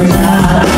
Yeah.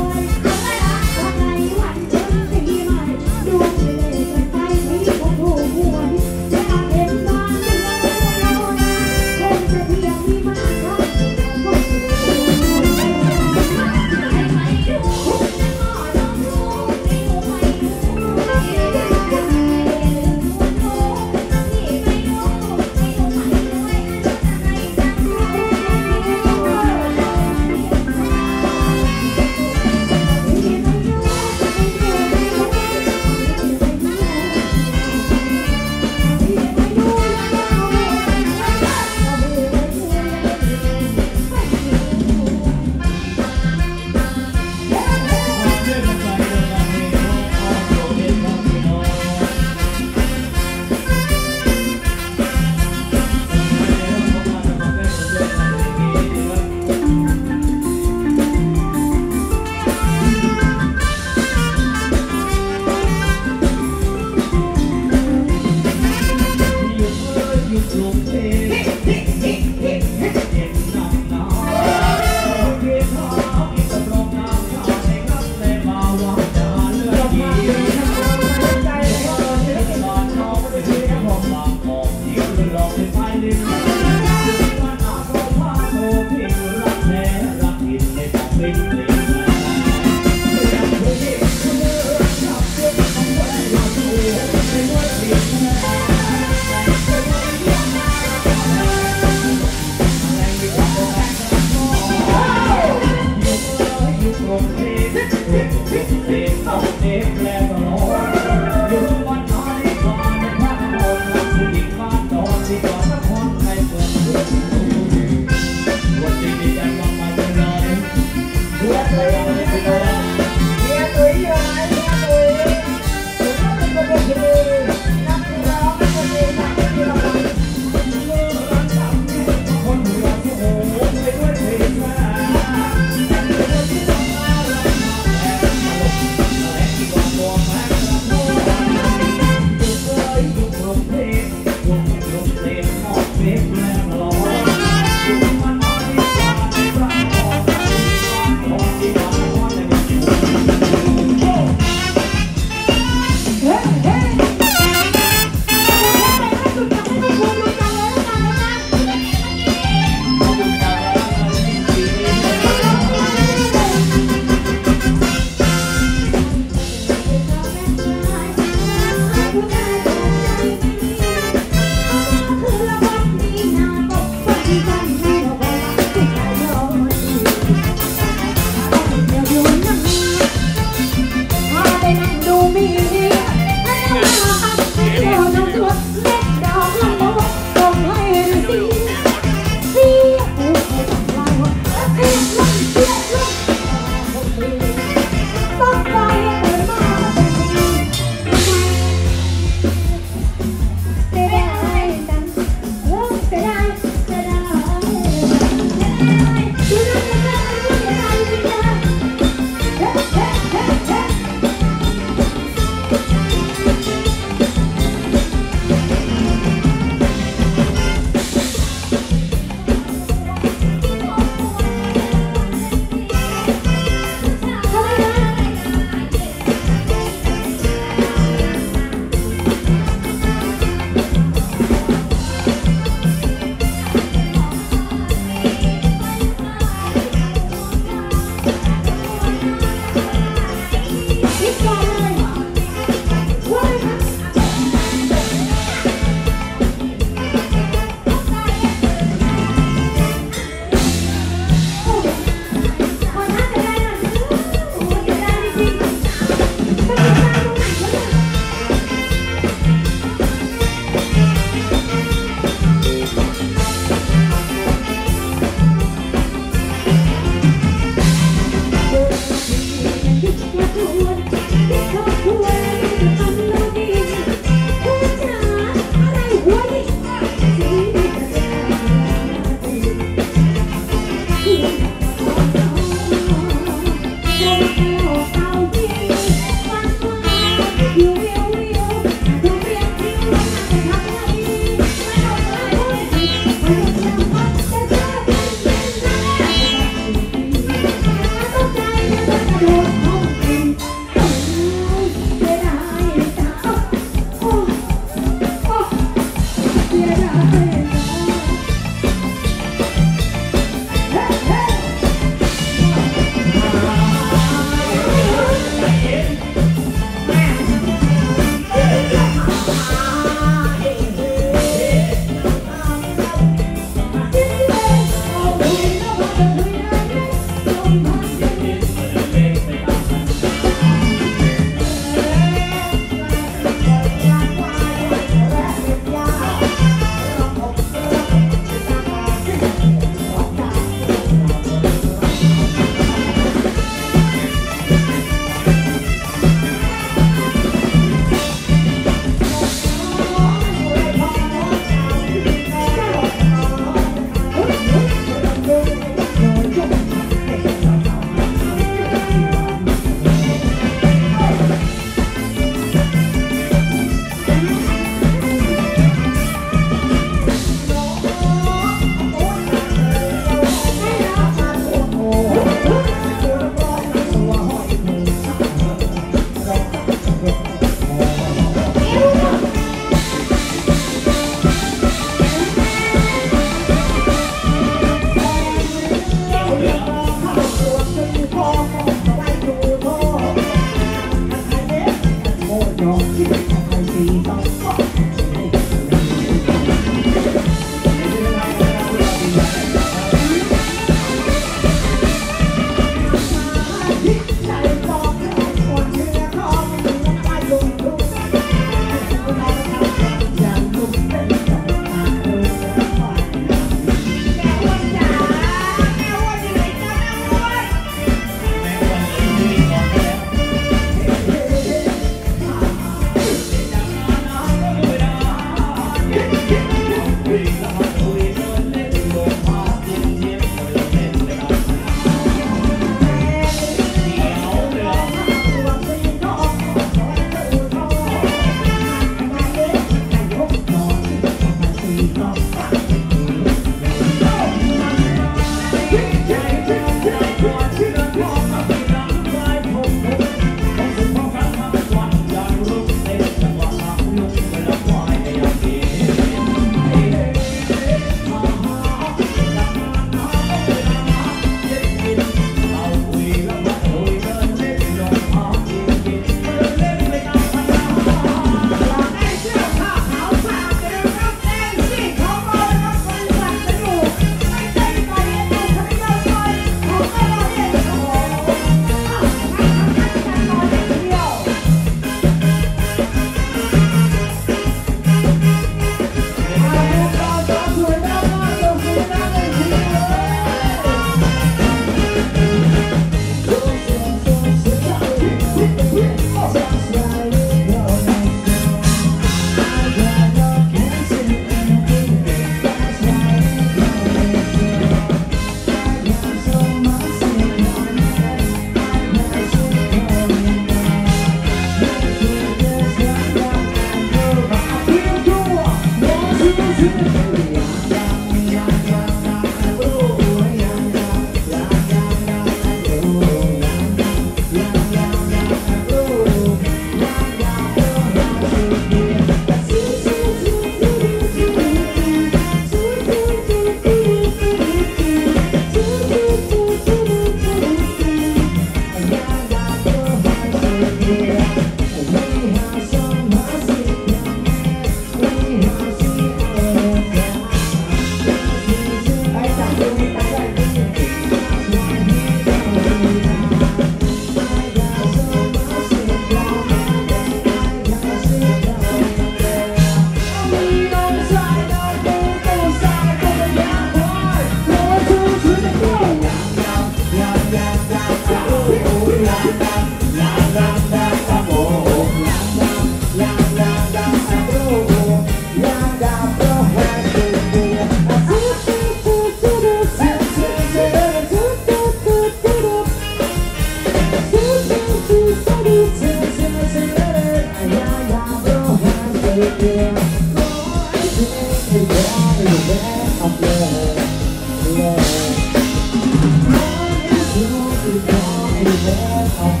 You're me when I'm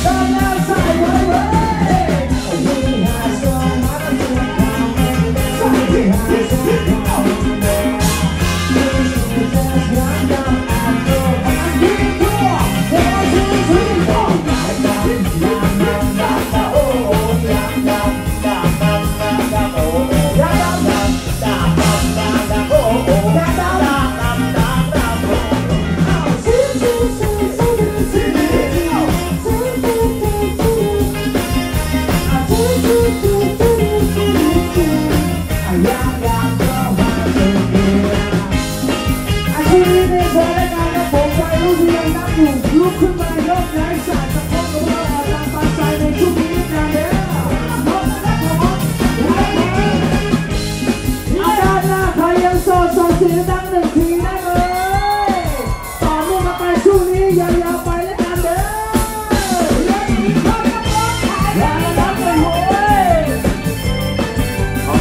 down.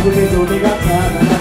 Porque eu me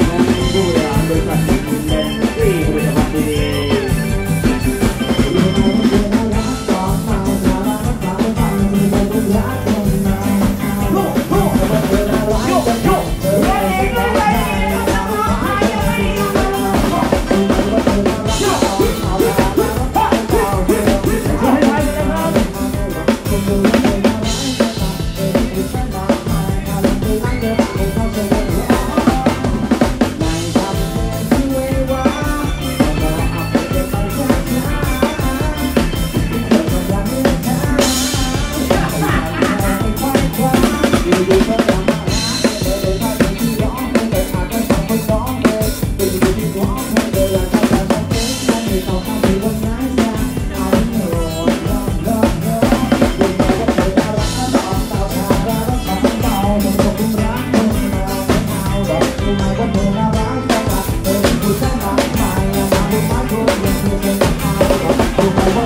Oh,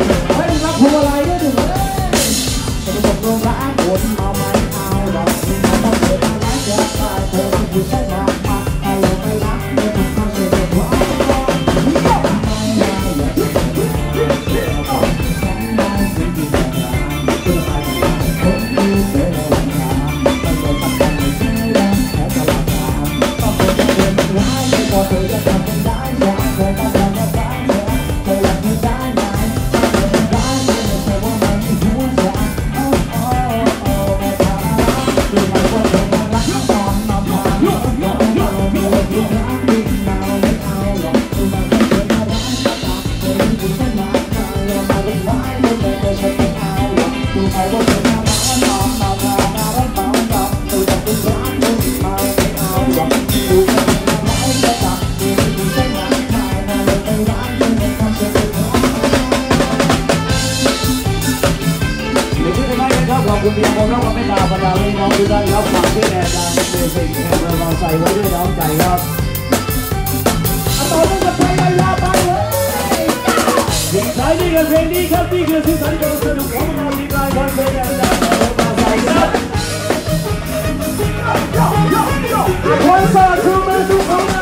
麥啲嘅，但係你哋係咪話細位都有計咯？阿寶呢個細位啦，細位。而睇呢個片呢級呢個先睇到細路講我點解佢佢嘅但係話細級。One, five, two, man, two, come on.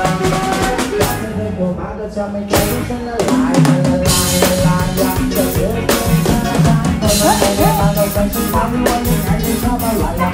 Tell me, can you send a line, a line, a line, yeah, just a little bit. I know something, I'm the one who can't stop my life.